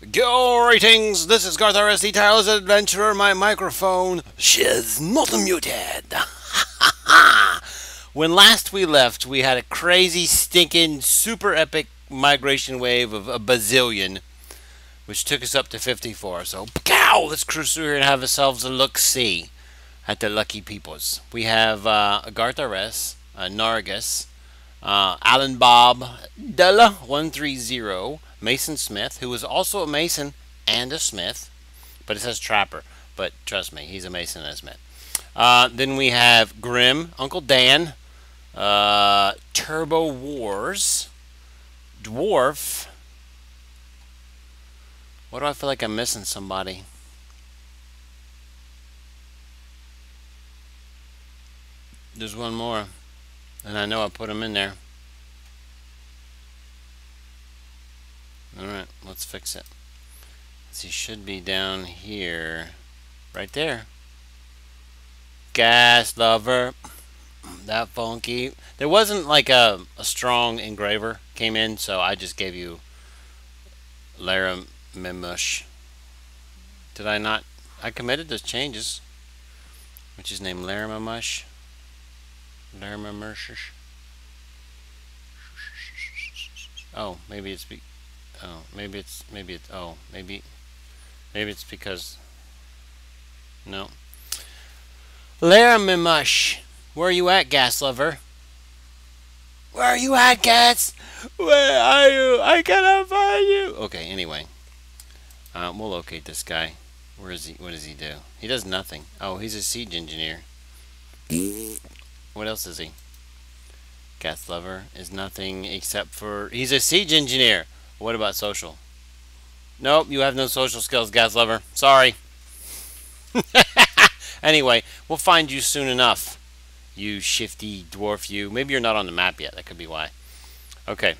Greetings, this is Garth RSD Tireless Adventurer. My microphone is not muted. when last we left, we had a crazy, stinking, super epic migration wave of a bazillion, which took us up to 54. So, cow, let's cruise through here and have ourselves a look see at the lucky peoples. We have uh, Garth RS, uh, Nargus, uh, Alan Bob Della 130, Mason Smith, who is also a Mason and a Smith, but it says Trapper. But trust me, he's a Mason and a Smith. Uh, then we have Grim, Uncle Dan, uh, Turbo Wars, Dwarf. What do I feel like I'm missing somebody? There's one more. And I know I put him in there. Alright, let's fix it. So he should be down here. Right there. Gas lover. That funky. There wasn't like a, a strong engraver came in, so I just gave you Lara Memush. Did I not? I committed those changes. Which is named Lara Memush. Lara. Oh, maybe it's be Oh, maybe it's maybe it's oh maybe maybe it's because no. Laramie mush. Where are you at, gas lover? Where are you at, gas? Where are you? I cannot find you. Okay, anyway. Uh, we'll locate this guy. Where is he? What does he do? He does nothing. Oh, he's a siege engineer. What else is he? Gas lover is nothing except for he's a siege engineer. What about social? Nope, you have no social skills, gas lover. Sorry. anyway, we'll find you soon enough. You shifty dwarf you. Maybe you're not on the map yet. That could be why. Okay.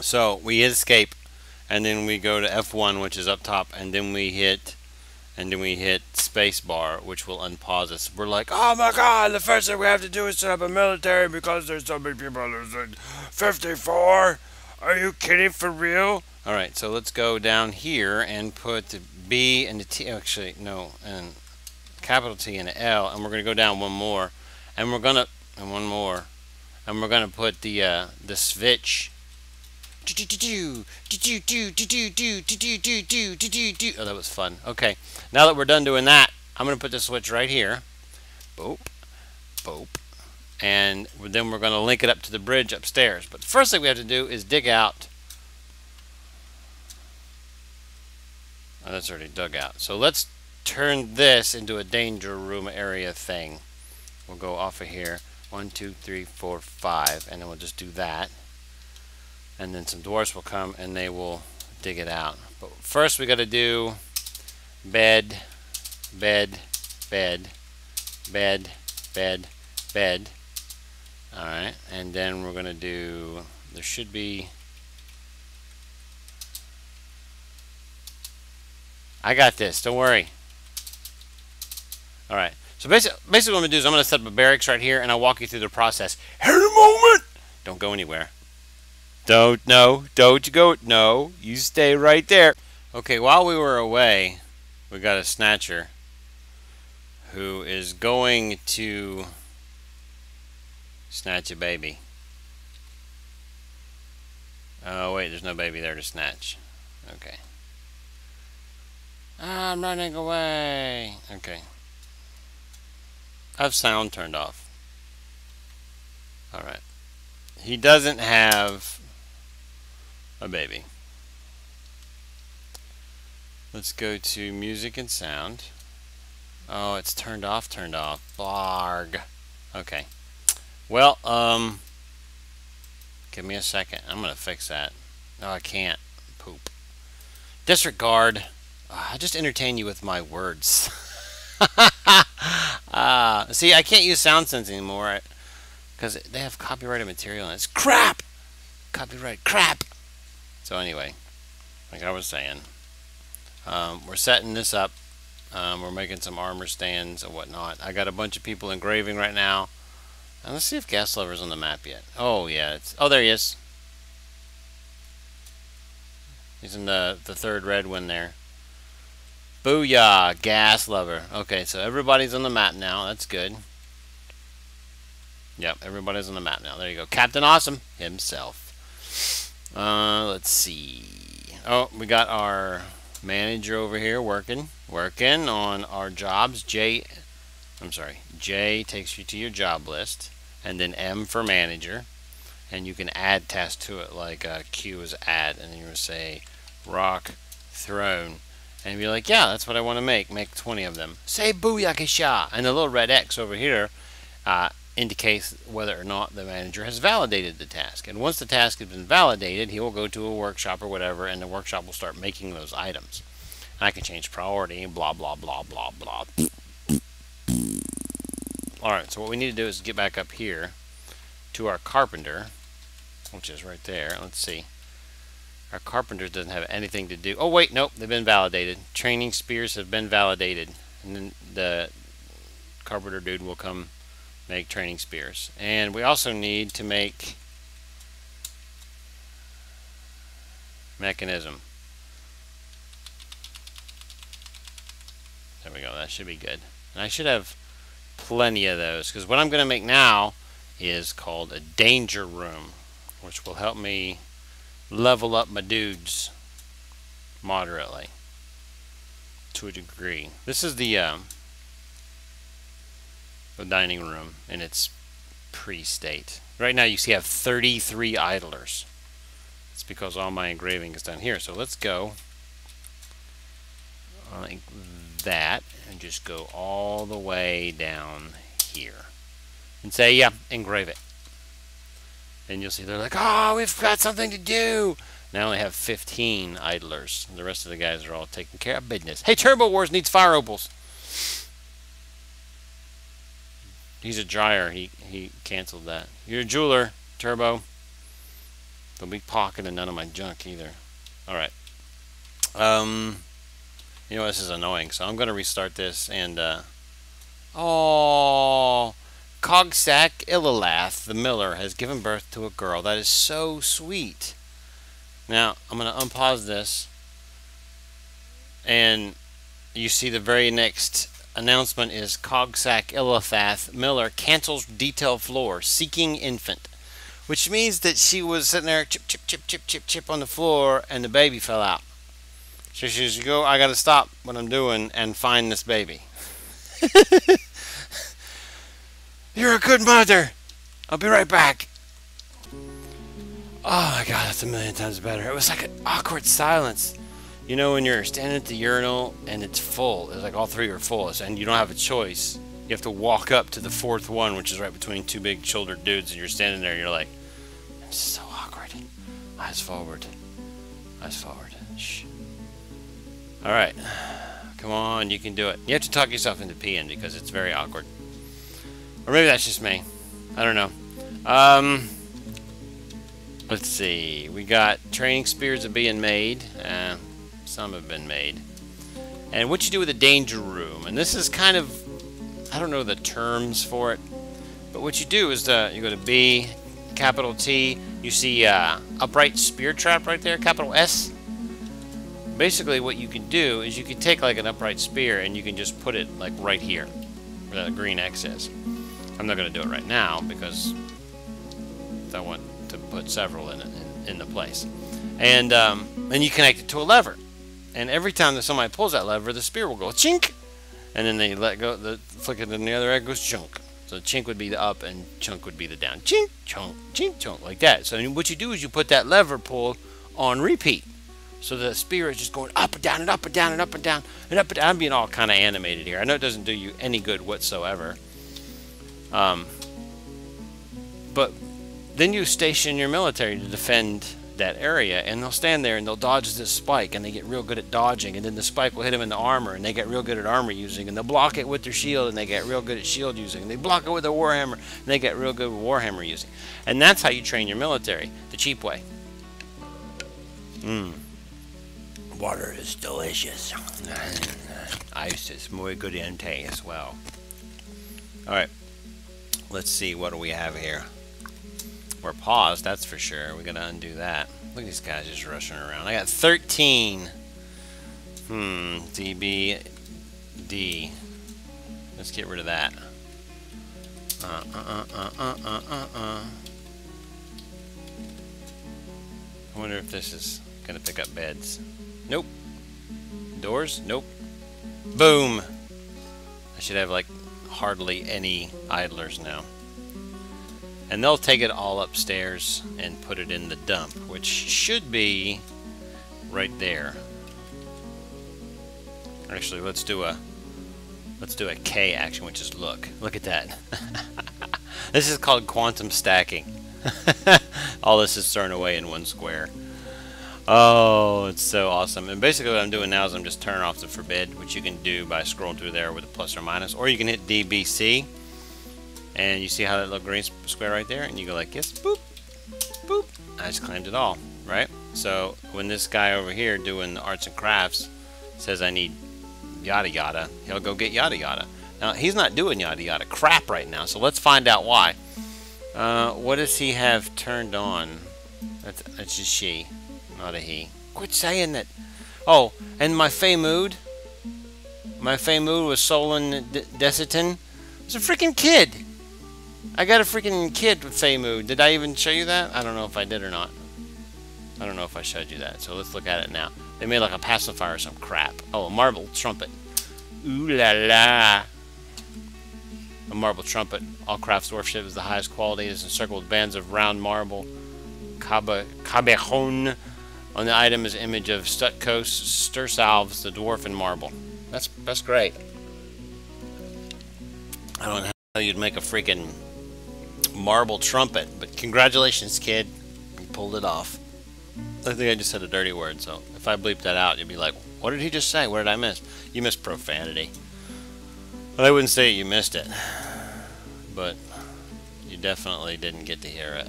So we hit escape and then we go to F1 which is up top and then we hit and then we hit spacebar which will unpause us. We're like, oh my god, the first thing we have to do is set up a military because there's so many people losing 54. Are you kidding for real? All right, so let's go down here and put the B and the T. Actually, no, and capital T and the L, and we're going to go down one more, and we're going to and one more, and we're going to put the uh, the switch. Oh, that was fun. Okay, now that we're done doing that, I'm going to put the switch right here. Boop, boop, and then we're going to link it up to the bridge upstairs. But the first thing we have to do is dig out. Oh, that's already dug out. So let's turn this into a danger room area thing. We'll go off of here. One, two, three, four, five, and then we'll just do that. And then some dwarfs will come and they will dig it out. But first we got to do bed, bed, bed, bed, bed, bed. Alright, and then we're going to do, there should be, I got this, don't worry. Alright, so basically, basically what I'm going to do is I'm going to set up a barracks right here and I'll walk you through the process. Here in a moment! Don't go anywhere. Don't, no, don't you go, no, you stay right there. Okay, while we were away, we got a snatcher who is going to Snatch a baby. Oh, wait, there's no baby there to snatch. Okay. I'm running away. Okay. I have sound turned off. Alright. He doesn't have a baby. Let's go to music and sound. Oh, it's turned off, turned off. Blarg. Okay. Well, um, give me a second. I'm going to fix that. No, I can't. Poop. Disregard. Uh, I just entertain you with my words. uh, see, I can't use SoundSense anymore because they have copyrighted material and it's crap. Copyright crap. So anyway, like I was saying, um, we're setting this up. Um, we're making some armor stands and whatnot. I got a bunch of people engraving right now. Let's see if Gas Lover's on the map yet. Oh, yeah. Oh, there he is. He's in the, the third red one there. Booyah! Gas lover. Okay, so everybody's on the map now. That's good. Yep, everybody's on the map now. There you go. Captain Awesome himself. Uh, let's see. Oh, we got our manager over here working. Working on our jobs. J, I'm sorry. J takes you to your job list. And then M for manager. And you can add tasks to it like uh, Q is add. And then you would say rock throne and be like, yeah, that's what I want to make. Make 20 of them. Say booyakasha. And the little red X over here uh, indicates whether or not the manager has validated the task. And once the task has been validated, he will go to a workshop or whatever, and the workshop will start making those items. I can change priority, blah, blah, blah, blah, blah. Alright, so what we need to do is get back up here to our carpenter, which is right there. Let's see. Our carpenter doesn't have anything to do. Oh, wait, nope, they've been validated. Training spears have been validated. And then the carpenter dude will come make training spears. And we also need to make mechanism. There we go, that should be good. And I should have plenty of those, because what I'm going to make now is called a danger room, which will help me level up my dudes moderately to a degree. This is the um, the dining room in its pre-state. Right now you see I have 33 idlers. It's because all my engraving is done here. So let's go like that just go all the way down here and say yeah engrave it and you'll see they're like, oh, we've got something to do. Now I have 15 idlers. The rest of the guys are all taking care of business. Hey, Turbo Wars needs fire opals. He's a dryer. He he canceled that. You're a jeweler, Turbo. Don't be pocketing none of my junk either. All right. Um, you know this is annoying, so I'm gonna restart this and. Uh, oh. Cogsack Illalath, the miller, has given birth to a girl. That is so sweet. Now, I'm going to unpause this. And you see the very next announcement is Cogsack Illalath Miller cancels detail floor, seeking infant. Which means that she was sitting there, chip, chip, chip, chip, chip, chip on the floor, and the baby fell out. So she says, go, I got to stop what I'm doing and find this baby. You're a good mother. I'll be right back. Oh my god, that's a million times better. It was like an awkward silence. You know, when you're standing at the urinal and it's full, it's like all three are full, and you don't have a choice. You have to walk up to the fourth one, which is right between two big shouldered dudes, and you're standing there and you're like, it's so awkward. Eyes forward. Eyes forward. Shh. Alright. Come on, you can do it. You have to talk yourself into peeing because it's very awkward. Or maybe that's just me. I don't know. Um, let's see. We got training spears are being made. Uh, some have been made. And what you do with a danger room. And this is kind of, I don't know the terms for it. But what you do is uh, you go to B, capital T. You see uh, upright spear trap right there, capital S. Basically what you can do is you can take like an upright spear and you can just put it like right here where the green X is. I'm not going to do it right now because I want to put several in, in, in the place. And um, and you connect it to a lever. And every time that somebody pulls that lever, the spear will go chink. And then they let go, the flick it in the other egg goes chunk. So chink would be the up and chunk would be the down. Chink, chunk, chink, chunk, like that. So what you do is you put that lever pull on repeat. So the spear is just going up and down and up and down and up and down and up and down. I'm being all kind of animated here. I know it doesn't do you any good whatsoever. Um, but then you station your military to defend that area, and they'll stand there and they'll dodge this spike, and they get real good at dodging, and then the spike will hit them in the armor, and they get real good at armor using, and they'll block it with their shield, and they get real good at shield using, and they block it with their warhammer, and they get real good with warhammer using. And that's how you train your military, the cheap way. Mmm. Water is delicious. Ice is muy good ente as well. Alright. Let's see, what do we have here? We're paused, that's for sure. We're going to undo that. Look at these guys just rushing around. I got 13. Hmm, DB, D. Let's get rid of that. Uh, uh, uh, uh, uh, uh, uh. I wonder if this is going to pick up beds. Nope. Doors? Nope. Boom! I should have, like, hardly any idlers now. And they'll take it all upstairs and put it in the dump, which should be right there. Actually, let's do a let's do a K action, which is look. Look at that. this is called quantum stacking. all this is thrown away in one square. Oh, it's so awesome. And basically what I'm doing now is I'm just turning off the forbid, which you can do by scrolling through there with a plus or minus. Or you can hit DBC, and you see how that little green square right there? And you go like this, boop, boop. I just claimed it all, right? So when this guy over here doing the arts and crafts says I need yada yada, he'll go get yada yada. Now, he's not doing yada yada crap right now, so let's find out why. Uh, what does he have turned on? That's, that's a she, not a he. Quit saying that. Oh, and my Fey mood. My Fey mood was Solon Desitin. It's a freaking kid. I got a freaking kid with Fey mood. Did I even show you that? I don't know if I did or not. I don't know if I showed you that. So let's look at it now. They made like a pacifier or some crap. Oh, a marble trumpet. Ooh la la. A marble trumpet. All crafts dwarfship is the highest quality. It is encircled with bands of round marble. Cabe, Cabejon. On the item is image of Stutkos, Stursalves, the dwarf in marble. That's that's great. I don't know how you'd make a freaking marble trumpet, but congratulations, kid. You pulled it off. I think I just said a dirty word, so if I bleep that out, you'd be like, what did he just say? What did I miss? You missed profanity. Well, I wouldn't say you missed it, but you definitely didn't get to hear it.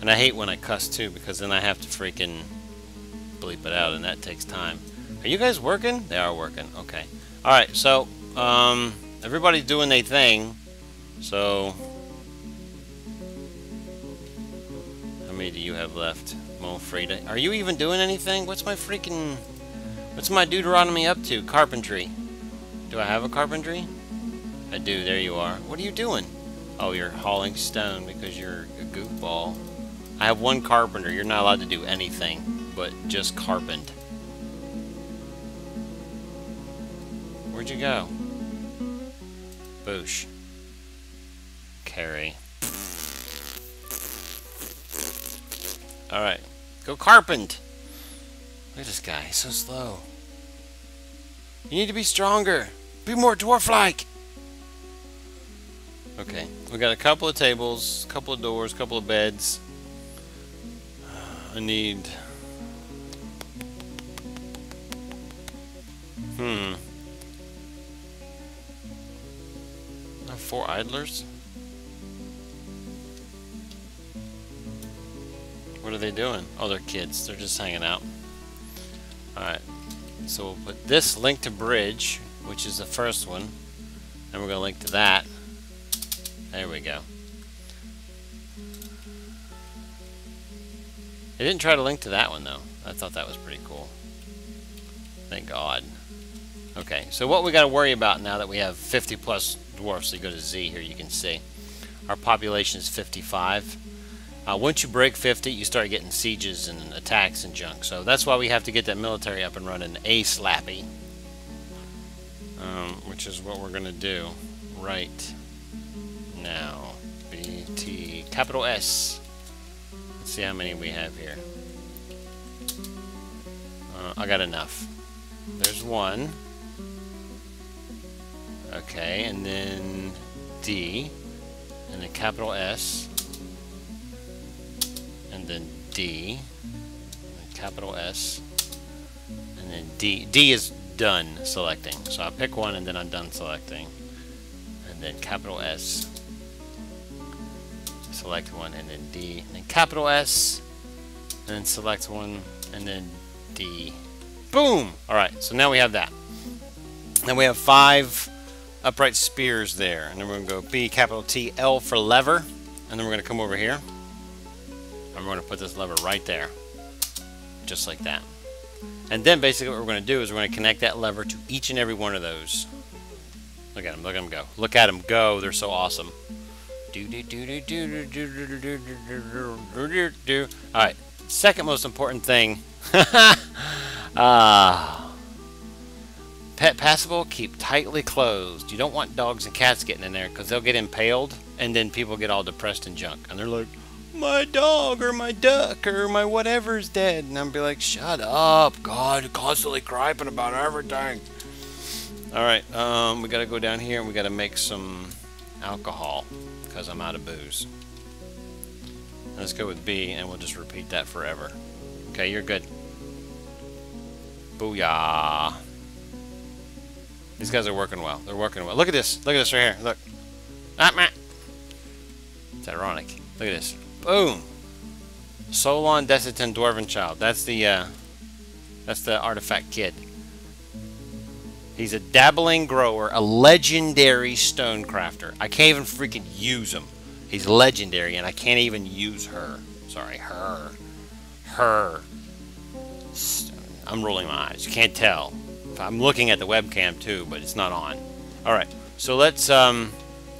And I hate when I cuss too, because then I have to freaking bleep it out, and that takes time. Are you guys working? They are working. Okay. Alright, so, um, everybody's doing their thing. So, how many do you have left? Mo. Are you even doing anything? What's my freaking... What's my Deuteronomy up to? Carpentry. Do I have a carpentry? I do. There you are. What are you doing? Oh, you're hauling stone because you're a goofball. I have one carpenter. You're not allowed to do anything but just carpent. Where'd you go? Boosh. Carry. Alright. Go carpent! Look at this guy. He's so slow. You need to be stronger. Be more dwarf-like. Okay. We got a couple of tables, a couple of doors, a couple of beds. I need... Hmm. I have four idlers? What are they doing? Oh, they're kids. They're just hanging out. Alright. So we'll put this link to bridge, which is the first one. And we're going to link to that. There we go. It didn't try to link to that one, though. I thought that was pretty cool. Thank God. Okay, so what we got to worry about now that we have 50 plus dwarfs, so you go to Z here, you can see. Our population is 55. Uh, once you break 50, you start getting sieges and attacks and junk. So that's why we have to get that military up and running A-slappy. Um, which is what we're going to do right now. BT, capital S. See how many we have here. Uh, I got enough. There's one. Okay, and then D, and then capital S, and then D, and capital S, and then D. D is done selecting. So I pick one and then I'm done selecting. And then capital S, select one, and then D, and then capital S, and then select one, and then D. Boom! Alright, so now we have that. Then we have five upright spears there. And then we're going to go B, capital T, L for lever. And then we're going to come over here. And we're going to put this lever right there. Just like that. And then basically what we're going to do is we're going to connect that lever to each and every one of those. Look at them. Look at them go. Look at them go. They're so awesome. Alright. Second most important thing. Uh, Pet passable, keep tightly closed. You don't want dogs and cats getting in there because they'll get impaled and then people get all depressed and junk. And they're like, my dog or my duck or my whatever's dead. And I'm be like, shut up, God, constantly griping about everything. All right, um, we got to go down here and we got to make some alcohol because I'm out of booze. Let's go with B and we'll just repeat that forever. Okay, you're good. Booyah. These guys are working well. They're working well. Look at this. Look at this right here. Look. Ah, man. It's ironic. Look at this. Boom. Solon Desitin Dwarven Child. That's the uh, that's the artifact kid. He's a dabbling grower, a legendary stone crafter. I can't even freaking use him. He's legendary, and I can't even use her. Sorry, her. Her. I'm rolling my eyes. You can't tell. I'm looking at the webcam too, but it's not on. All right, so let's um,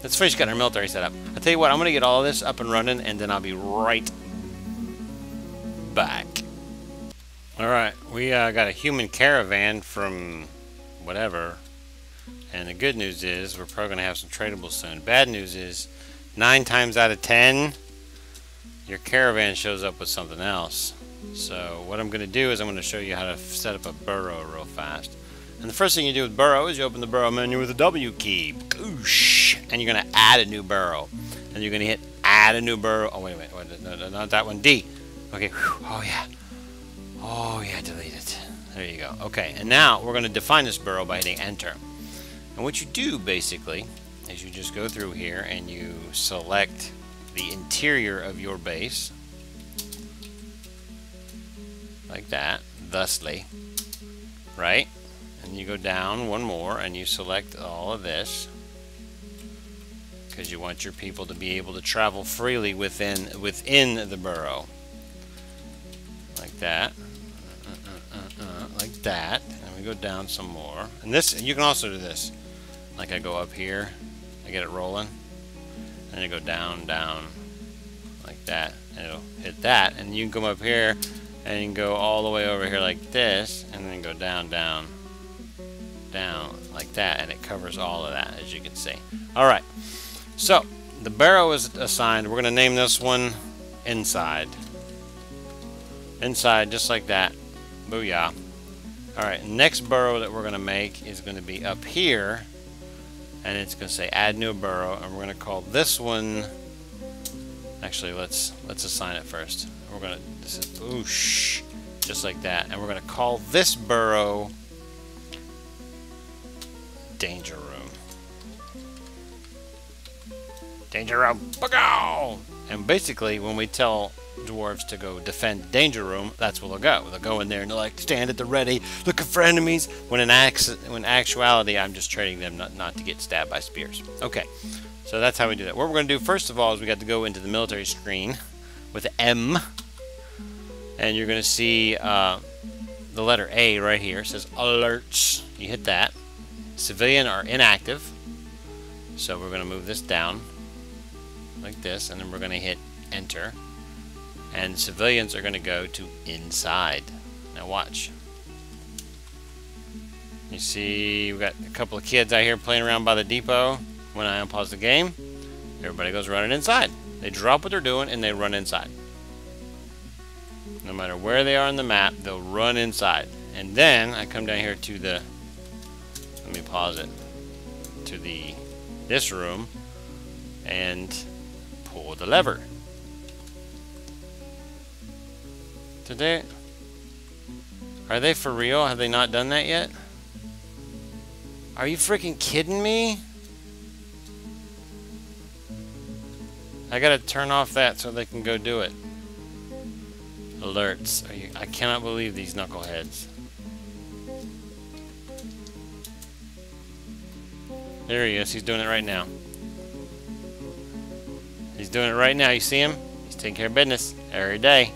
let's finish getting our military set up. I'll tell you what, I'm gonna get all this up and running, and then I'll be right back. All right, we uh, got a human caravan from whatever, and the good news is we're probably gonna have some tradables soon. Bad news is nine times out of ten, your caravan shows up with something else. So what I'm going to do is I'm going to show you how to set up a burrow real fast. And the first thing you do with burrow is you open the burrow menu with the W key. Goosh, and you're going to add a new burrow. And you're going to hit add a new burrow. Oh, wait a minute. Wait, no, no, not that one. D. Okay. Oh, yeah. Oh, yeah, delete it. There you go. Okay, and now we're going to define this burrow by hitting enter. And what you do, basically, is you just go through here and you select the interior of your base. Like that. Thusly. Right? and you go down one more and you select all of this because you want your people to be able to travel freely within within the burrow like that like that and we go down some more and this you can also do this like I go up here I get it rolling and you go down down like that and it'll hit that and you can come up here and you can go all the way over here like this and then go down down down like that and it covers all of that as you can see. Alright, so the burrow is assigned. We're going to name this one inside. Inside, just like that. Booyah. Alright, next burrow that we're going to make is going to be up here. And it's going to say add new burrow. And we're going to call this one... Actually, let's let's assign it first. We're going to... This is... Oosh. Just like that. And we're going to call this burrow Danger Room. Danger Room! And basically, when we tell dwarves to go defend Danger Room, that's where they'll go. They'll go in there and they'll like stand at the ready, looking for enemies. When in, when actuality, I'm just training them not, not to get stabbed by spears. Okay, so that's how we do that. What we're going to do first of all is we got to go into the military screen with M, and you're going to see uh, the letter A right here. It says alerts. You hit that. Civilian are inactive. So we're going to move this down like this, and then we're going to hit enter. And civilians are going to go to inside. Now watch. You see, we got a couple of kids out here playing around by the depot. When I unpause the game, everybody goes running inside. They drop what they're doing and they run inside. No matter where they are on the map, they'll run inside. And then I come down here to the let me pause it to the this room and pull the lever. Did they? Are they for real? Have they not done that yet? Are you freaking kidding me? I gotta turn off that so they can go do it. Alerts. You, I cannot believe these knuckleheads. There he is. He's doing it right now. He's doing it right now. You see him? He's taking care of business every day.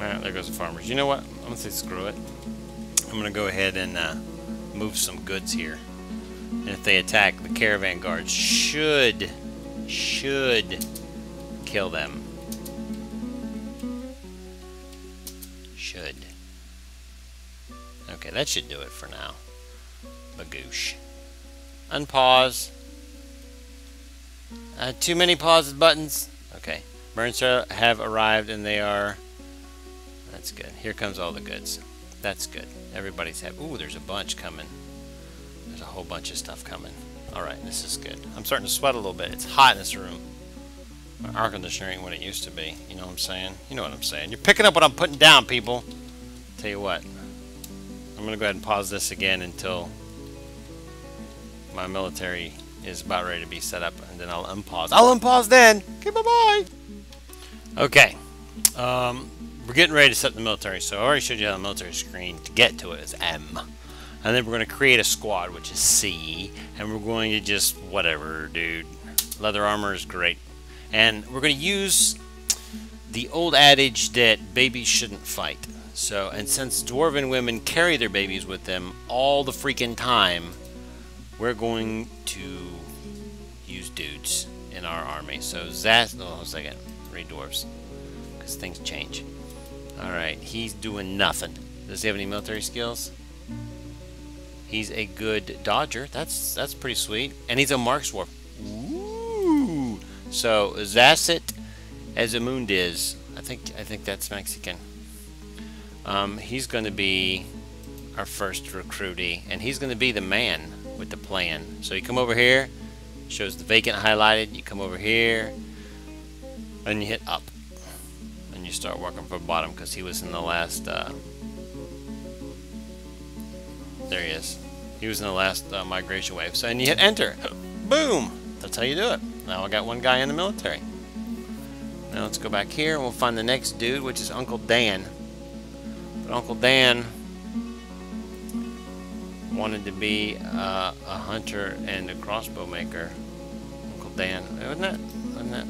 Alright, there goes the farmers. You know what? I'm going to say screw it. I'm going to go ahead and uh, move some goods here. And if they attack, the caravan guards should, should kill them. Should. Okay, that should do it for now. Bagoosh. Unpause. Uh, too many pauses buttons. Okay. Burns have arrived and they are... That's good. Here comes all the goods. That's good. Everybody's happy. Ooh, there's a bunch coming. There's a whole bunch of stuff coming. Alright, this is good. I'm starting to sweat a little bit. It's hot in this room. My air conditioner ain't what it used to be. You know what I'm saying? You know what I'm saying. You're picking up what I'm putting down, people. Tell you what. I'm going to go ahead and pause this again until my military is about ready to be set up, and then I'll unpause. I'll unpause then. Okay, bye-bye. Okay. Um, we're getting ready to set the military, so I already showed you how the military screen to get to it is M. And then we're going to create a squad, which is C, and we're going to just, whatever, dude. Leather armor is great. And we're going to use the old adage that babies shouldn't fight. So, and since dwarven women carry their babies with them all the freaking time, we're going to use dudes in our army. So Zaz, oh, a second, three dwarves, because things change. All right, he's doing nothing. Does he have any military skills? He's a good dodger. That's that's pretty sweet, and he's a marksdwarf. Ooh. So Zasset Azamundis. I think I think that's Mexican. Um, he's going to be our first recruitee, and he's going to be the man with the plan. So you come over here, shows the vacant highlighted. You come over here, and you hit up, you start working from bottom because he was in the last. Uh, there he is. He was in the last uh, migration wave. So and you hit enter. Boom. That's how you do it. Now I got one guy in the military. Now let's go back here and we'll find the next dude, which is Uncle Dan. But Uncle Dan wanted to be uh, a hunter and a crossbow maker. Uncle Dan, wasn't that? Wasn't that?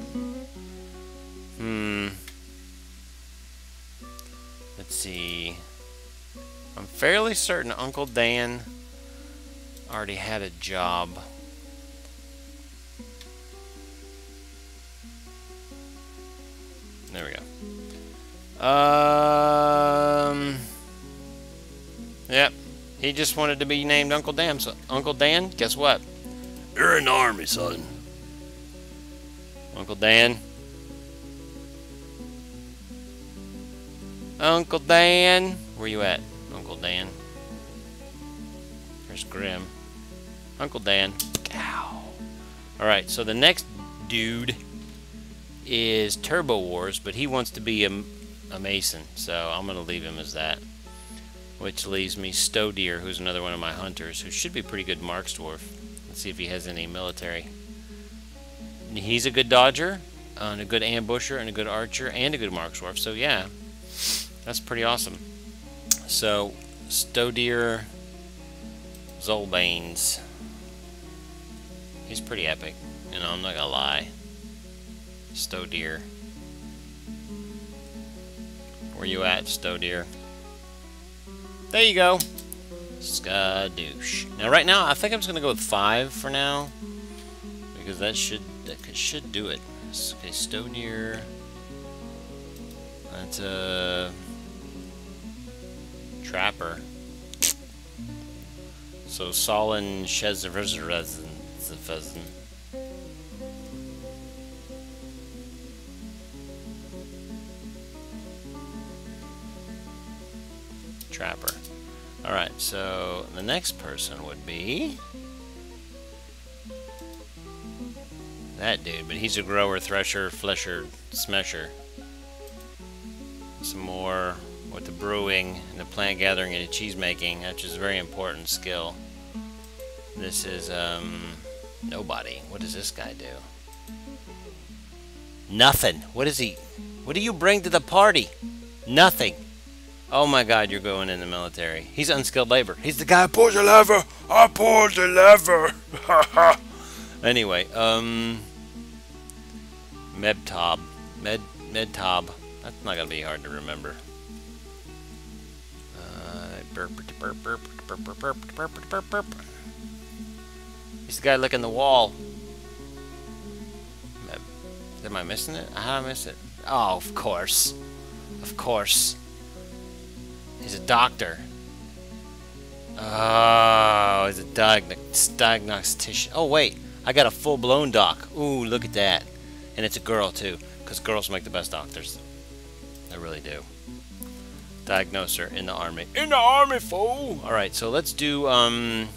Hmm. Let's see. I'm fairly certain Uncle Dan already had a job. There we go. Um. Yep. He just wanted to be named Uncle Dan. So, Uncle Dan, guess what? You're in the army, son. Uncle Dan. Uncle Dan. Where you at, Uncle Dan? There's Grim. Uncle Dan. Ow. Alright, so the next dude is Turbo Wars, but he wants to be a, a Mason, so I'm going to leave him as that. Which leaves me Stowdeer, who's another one of my hunters, who should be pretty good Marksdwarf. Let's see if he has any military. He's a good dodger, and a good ambusher, and a good archer, and a good Marksdwarf, so yeah. That's pretty awesome. So, Stowdeer Zolbanes. He's pretty epic. You know, I'm not gonna lie. Stowdeer. Where you at, Stowdeer? There you go. Skadoosh. Now, right now, I think I'm just gonna go with five for now, because that should that should do it. Okay, Stowdeer. That's a trapper. So Solon Shezrezen. Trapper. Alright, so the next person would be that dude, but he's a grower, thresher, flesher, smesher. Some more with the brewing and the plant gathering and the cheese making, which is a very important skill. This is, um, nobody. What does this guy do? Nothing. What is he? What do you bring to the party? Nothing. Oh my god, you're going in the military. He's unskilled labor. He's the guy who pulls the lever. I pulled the lever. Anyway, um, Medtob, Med Medtob. That's not gonna be hard to remember. He's the guy licking the wall. Am I missing it? How I miss it? Oh, of course. Of course. He's a doctor. Oh, he's a diagnostician. Oh, wait. I got a full-blown doc. Ooh, look at that. And it's a girl, too. Because girls make the best doctors. They really do. Diagnoser in the army. In the army, fool! Alright, so let's do, um...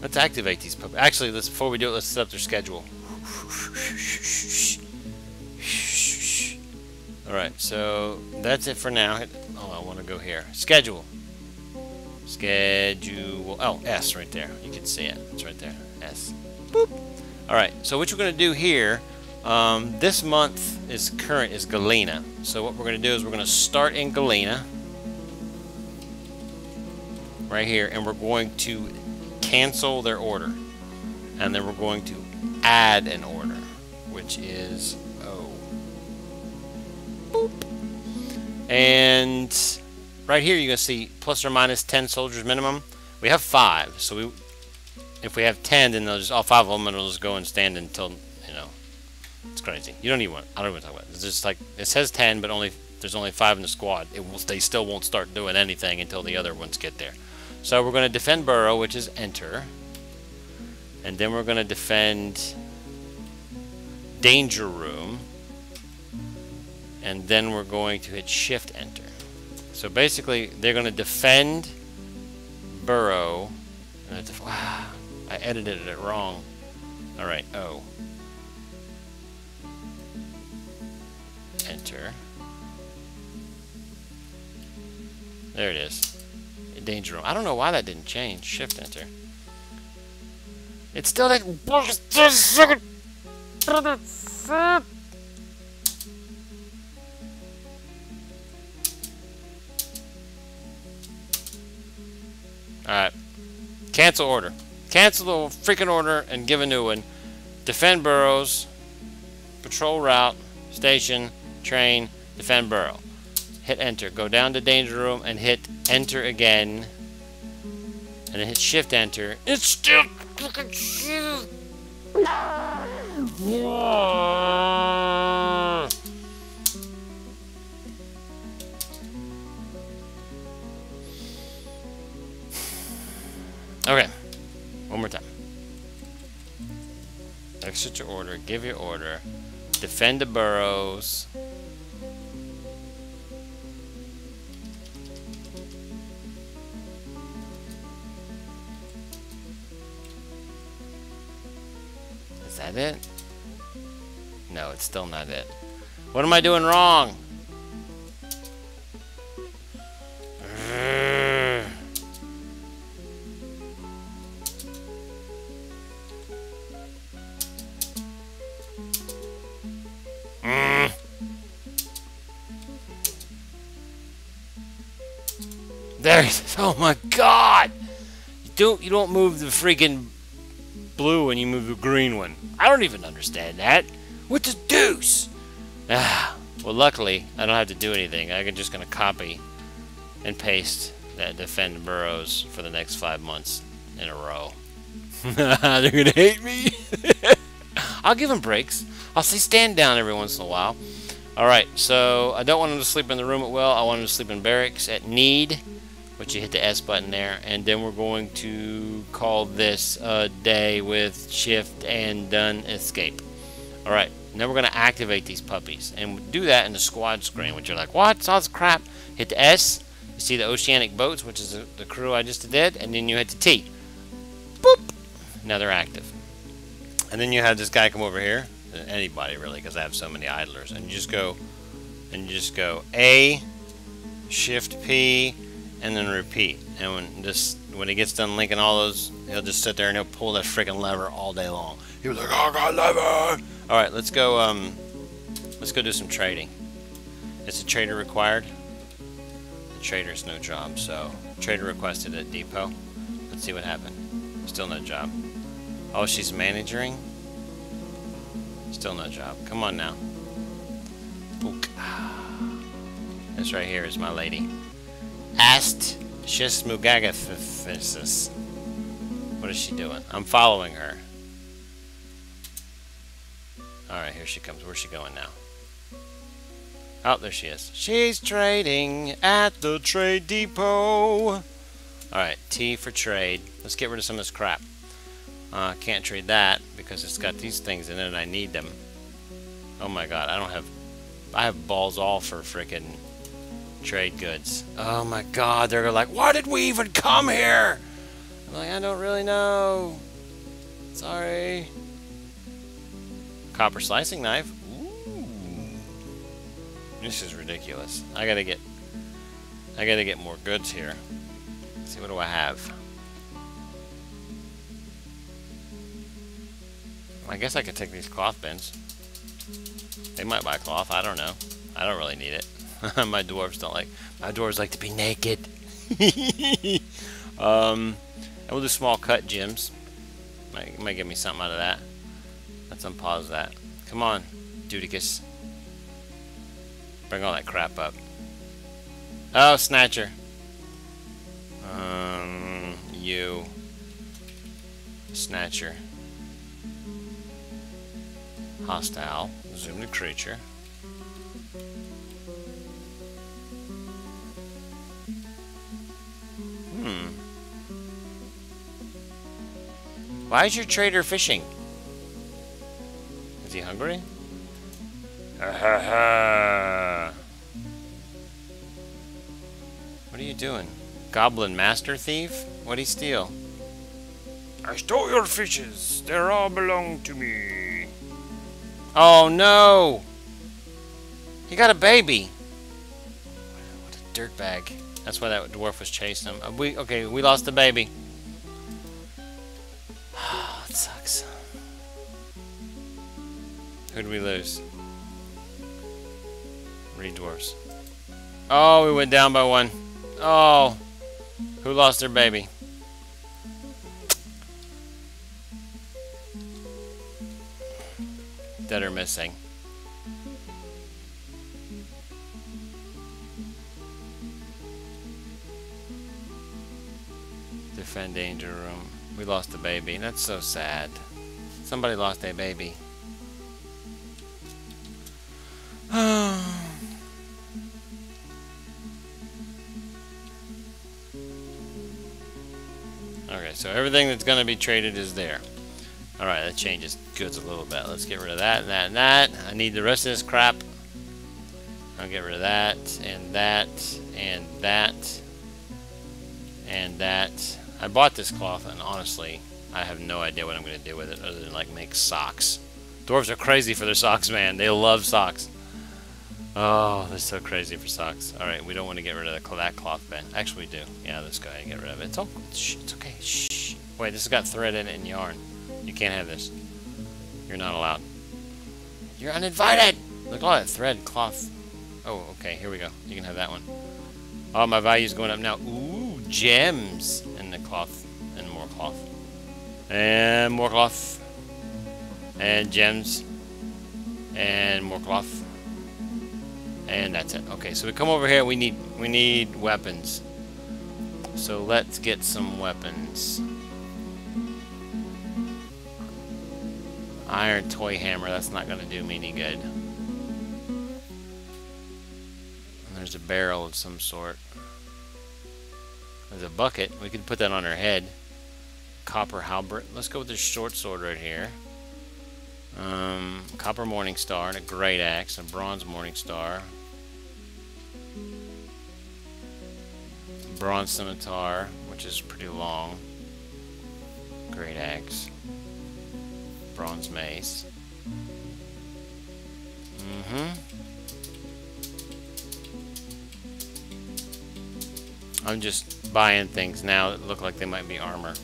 Let's activate these puppies. Actually, let's before we do it, let's set up their schedule. Alright, so that's it for now. Oh, I want to go here. Schedule. Schedule. Oh, S right there. You can see it. It's right there. S. Boop. Alright, so what we're going to do here, um, this month is current is Galena. So what we're going to do is we're going to start in Galena. Right here. And we're going to cancel their order. And then we're going to add an order, which is O. Boop. And right here you're going to see plus or minus 10 soldiers minimum. We have 5, so we, if we have 10, then just, all 5 of them will just go and stand until, it's crazy. You don't even want, I don't even talk about it. It's just like, it says 10, but only there's only 5 in the squad. It will, they still won't start doing anything until the other ones get there. So we're going to defend Burrow, which is enter. And then we're going to defend Danger Room. And then we're going to hit Shift Enter. So basically, they're going to defend Burrow. Wow, I edited it wrong. Alright, Enter. There it is danger room. I don't know why that didn't change. Shift enter. It's still that. Alright. Cancel order. Cancel the freaking order and give a new one. Defend burrows. Patrol route. Station. Train. Defend burrow. Hit enter. Go down to danger room and hit enter again, and then hit shift enter, it's still fucking shit. Okay, one more time. Exit your order, give your order, defend the burrows, that it? No, it's still not it. What am I doing wrong? There, oh my God! You don't, you don't move the freaking blue and you move the green one. I don't even understand that. What the deuce? Ah, well, luckily, I don't have to do anything. I'm just going to copy and paste that defend burrows for the next five months in a row. They're going to hate me. I'll give them breaks. I'll say stand down every once in a while. Alright, so I don't want them to sleep in the room at well. I want them to sleep in barracks at need which you hit the S button there. And then we're going to call this a day with shift and done escape. Alright now we're going to activate these puppies. And do that in the squad screen which you're like what? All this crap. Hit the S you see the oceanic boats which is the, the crew I just did and then you hit the T. Boop. Now they're active. And then you have this guy come over here. Anybody really because I have so many idlers. And you just go and you just go A shift P and then repeat. And when this when he gets done linking all those, he'll just sit there and he'll pull that freaking lever all day long. He was like, "I got lever." All right, let's go. Um, let's go do some trading. Is a trader required? The trader's no job, so trader requested at depot. Let's see what happened. Still no job. Oh, she's managing? Still no job. Come on now. Ook. This right here is my lady. Ast Shismugagathis. What is she doing? I'm following her. Alright, here she comes. Where's she going now? Oh, there she is. She's trading at the trade depot. Alright, T for trade. Let's get rid of some of this crap. Uh, can't trade that because it's got these things in it and I need them. Oh my god, I don't have... I have balls all for freaking trade goods. Oh my god, they're like, why did we even come here? I'm like, I don't really know. Sorry. Copper slicing knife. Ooh. This is ridiculous. I gotta get I gotta get more goods here. Let's see what do I have? I guess I could take these cloth bins. They might buy cloth, I don't know. I don't really need it. my dwarves don't like my dwarves like to be naked. um and we'll do small cut gems. Might, might give me something out of that. Let's unpause that. Come on, Dudicus. Bring all that crap up. Oh, Snatcher. Um, you. Snatcher. Hostile. Zoom the creature. Why is your trader fishing? Is he hungry? Ha ha ha. What are you doing? Goblin Master Thief? What'd he steal? I stole your fishes. They all belong to me. Oh no! He got a baby. What a dirtbag. That's why that dwarf was chasing him. Uh, we okay, we lost the baby. Who did we lose? Three dwarfs. Oh, we went down by one. Oh. Who lost their baby? Dead or missing. Defend danger room. We lost a baby. That's so sad. Somebody lost a baby. okay, so everything that's going to be traded is there. Alright, that changes goods a little bit. Let's get rid of that and that and that. I need the rest of this crap. I'll get rid of that and that and that and that. I bought this cloth and honestly, I have no idea what I'm going to do with it other than like make socks. Dwarves are crazy for their socks, man. They love socks. Oh, they're so crazy for socks. Alright, we don't want to get rid of the, that cloth bin. Actually, we do. Yeah, let's go ahead and get rid of it. It's, all, shh, it's okay. Shh. Wait, this has got thread in it and yarn. You can't have this. You're not allowed. You're uninvited! Look at all that thread, cloth. Oh, okay, here we go. You can have that one. Oh, my value's going up now. Ooh, gems! And the cloth. And more cloth. And more cloth. And gems. And more cloth. And that's it. Okay, so we come over here. We need we need weapons. So let's get some weapons. Iron toy hammer, that's not going to do me any good. There's a barrel of some sort. There's a bucket. We could put that on our head. Copper halberd. Let's go with this short sword right here. Um, copper morning star and a great axe. A bronze morning star. Bronze scimitar, which is pretty long. Great axe bronze mace. Mm-hmm. I'm just buying things now that look like they might be armor.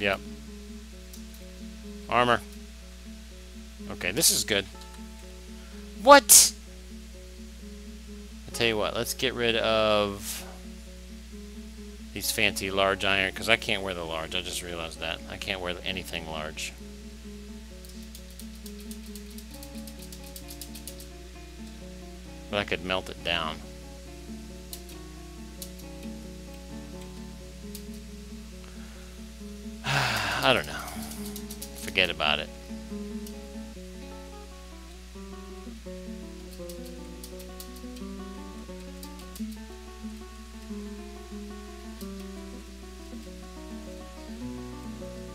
Yep. Armor. Okay, this is good. What? I tell you what, let's get rid of these fancy large iron, because I can't wear the large. I just realized that. I can't wear anything large. But I could melt it down. I don't know. Forget about it.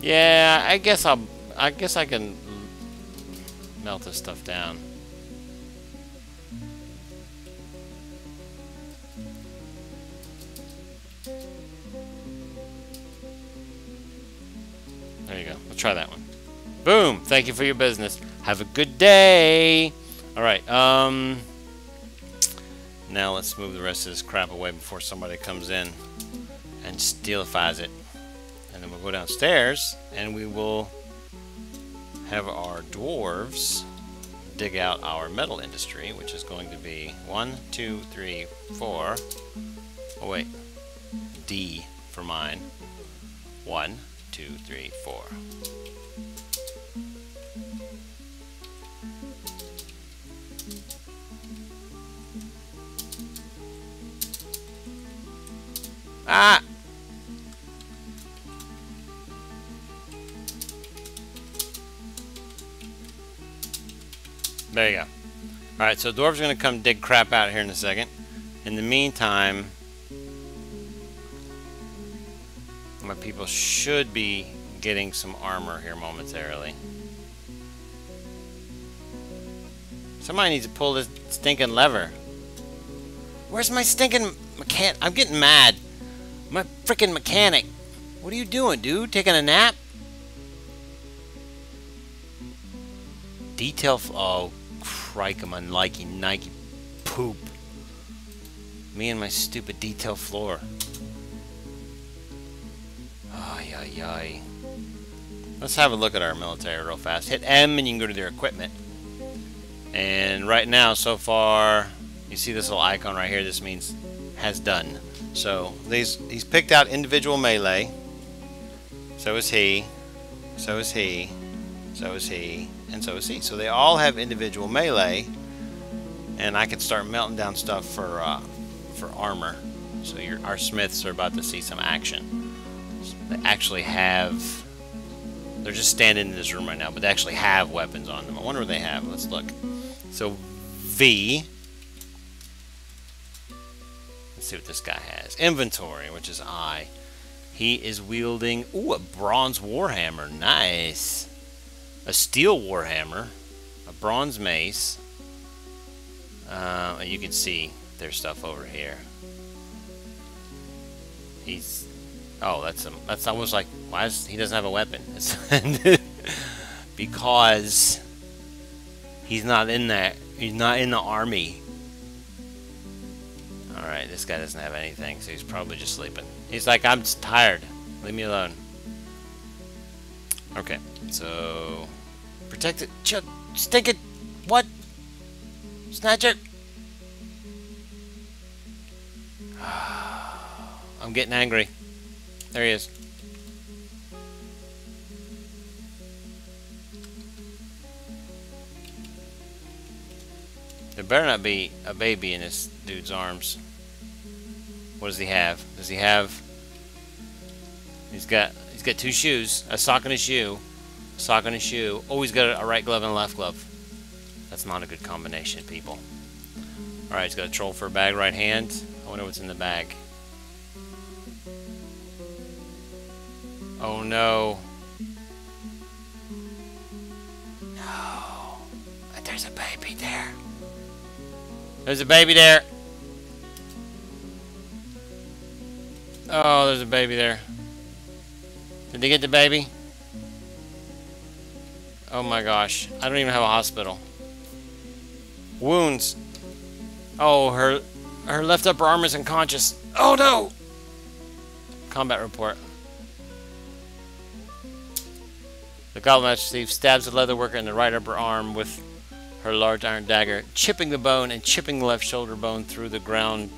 Yeah, I guess I'll. I guess I can melt this stuff down. Thank you for your business. Have a good day. All right. Um. Now let's move the rest of this crap away before somebody comes in and steelifies it. And then we'll go downstairs and we will have our dwarves dig out our metal industry, which is going to be one, two, three, four. Oh, wait. D for mine. One, two, three, four. Ah! There you go. Alright, so dwarves are going to come dig crap out here in a second. In the meantime, my people should be getting some armor here momentarily. Somebody needs to pull this stinking lever. Where's my stinking I can't... I'm getting mad. My freaking mechanic. What are you doing, dude? Taking a nap? Detail. oh, crike, I'm unliking Nike poop. Me and my stupid detail floor. Ay, ay, ay. Let's have a look at our military real fast. Hit M and you can go to their equipment. And right now, so far, you see this little icon right here. This means has done. So these he's picked out individual melee. So is he. So is he. So is he. And so is he. So they all have individual melee. And I can start melting down stuff for uh, for armor. So your, our smiths are about to see some action. They actually have. They're just standing in this room right now, but they actually have weapons on them. I wonder what they have. Let's look. So V Let's see what this guy has. Inventory, which is I. He is wielding, ooh, a bronze warhammer. Nice. A steel warhammer. A bronze mace. Uh, you can see their stuff over here. He's, oh, that's a, that's almost like why is he doesn't have a weapon? because he's not in that. He's not in the army. This guy doesn't have anything, so he's probably just sleeping. He's like, I'm just tired. Leave me alone. Okay, so... Protect it. Chuck. Stink it. What? Snatch it. I'm getting angry. There he is. There better not be a baby in this dude's arms. What does he have? Does he have? He's got he's got two shoes, a sock and a shoe, a sock and a shoe. Oh, he's got a right glove and a left glove. That's not a good combination, people. All right, he's got a troll for a bag right hand. I wonder what's in the bag. Oh no. No. There's a baby there. There's a baby there. Oh, there's a baby there. Did they get the baby? Oh my gosh. I don't even have a hospital. Wounds. Oh, her her left upper arm is unconscious. Oh no! Combat report. The Goblin Master Thief stabs the leather worker in the right upper arm with her large iron dagger, chipping the bone and chipping the left shoulder bone through the ground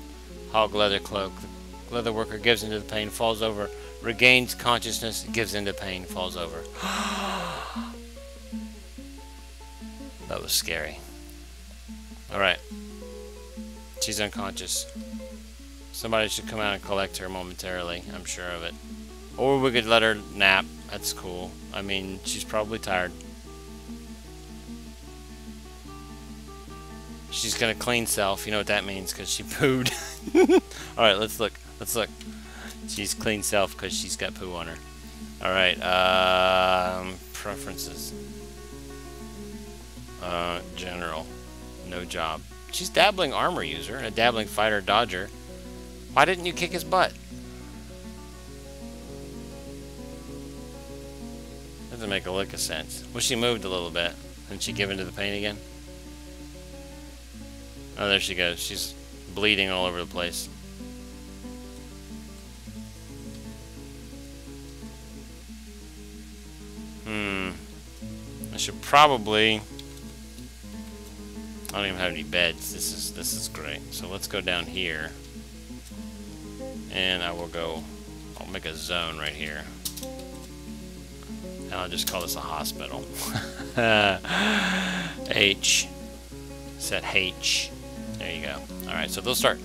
hog leather cloak. The leather worker gives into the pain, falls over, regains consciousness, gives into pain, falls over. that was scary. Alright. She's unconscious. Somebody should come out and collect her momentarily. I'm sure of it. Or we could let her nap. That's cool. I mean, she's probably tired. She's gonna clean self. You know what that means because she pooed. Alright, let's look. Let's look. She's clean self because she's got poo on her. Alright, um, preferences. Uh, general. No job. She's dabbling armor user and a dabbling fighter dodger. Why didn't you kick his butt? Doesn't make a lick of sense. Well, she moved a little bit. Didn't she give into the pain again? Oh, there she goes. She's bleeding all over the place. Probably... I don't even have any beds. This is this is great. So let's go down here. And I will go... I'll make a zone right here. And I'll just call this a hospital. H. Set H. There you go. Alright, so they'll start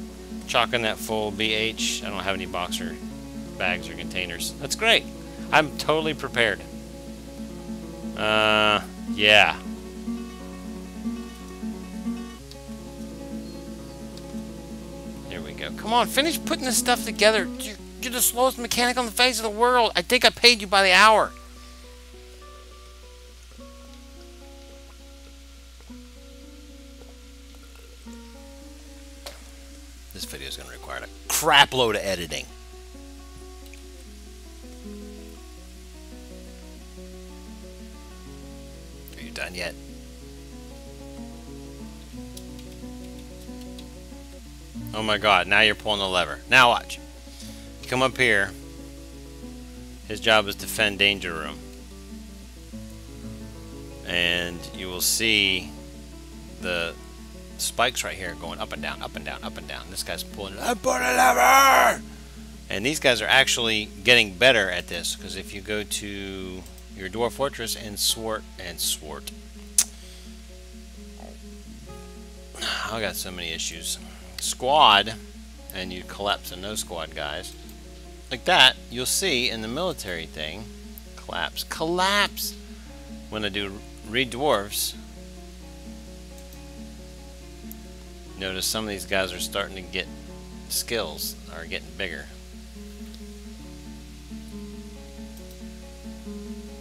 chalking that full BH. I don't have any boxer bags or containers. That's great. I'm totally prepared. Uh, yeah. Here we go. Come on, finish putting this stuff together. You're, you're the slowest mechanic on the face of the world. I think I paid you by the hour. This video is going to require a crap load of editing. Done yet? Oh my god, now you're pulling the lever. Now watch. Come up here. His job is to defend danger room. And you will see the spikes right here going up and down, up and down, up and down. This guy's pulling, I pull a lever! And these guys are actually getting better at this because if you go to your Dwarf Fortress and Swart and Swart, I got so many issues. Squad, and you collapse the no squad guys, like that, you'll see in the military thing, collapse, collapse. When I do read dwarfs, notice some of these guys are starting to get skills, are getting bigger.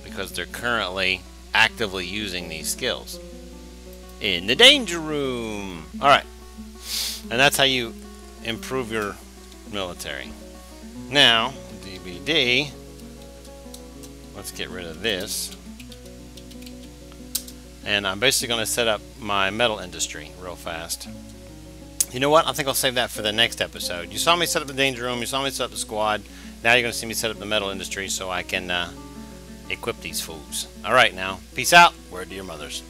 Because they're currently actively using these skills. In the danger room! Alright. And that's how you improve your military. Now, DVD, let's get rid of this. And I'm basically going to set up my metal industry real fast. You know what? I think I'll save that for the next episode. You saw me set up the danger room. You saw me set up the squad. Now you're going to see me set up the metal industry so I can uh, equip these fools. Alright now. Peace out. Word to your mothers.